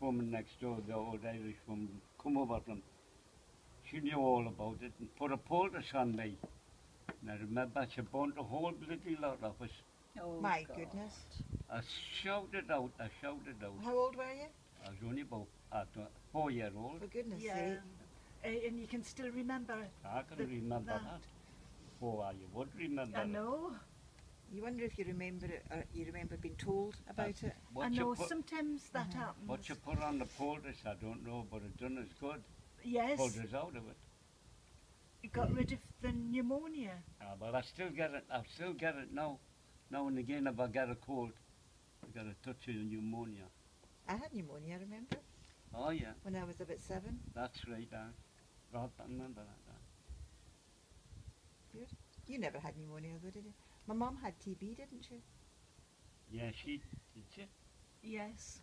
woman next door, the old Irish woman, come over them. She knew all about it and put a poultice on me. And I remember she burnt a whole bloody lot of us. Oh, My God. goodness. I shouted out, I shouted out. How old were you? I was only about uh, four year old. For goodness Yeah. sake. Uh, and you can still remember. I can The- remember that. that. Oh, you would remember I it. Know. You wonder if you remember it, or you remember being told about it. What I you know put- sometimes that Mhm. happens. What you put on the poultice, I don't know, but it done us good. yes, Pulled us out of it. it got rid of the pneumonia. Ah, but I still get it. I still get it now. Now and again, if I get a cold, I get a touch of pneumonia. I had pneumonia, I remember, Oh yeah, when I was about seven. that's right. I, I remember that. You never had pneumonia, though, did you? My mum had TB, didn't she? Yeah, she did she? Yes.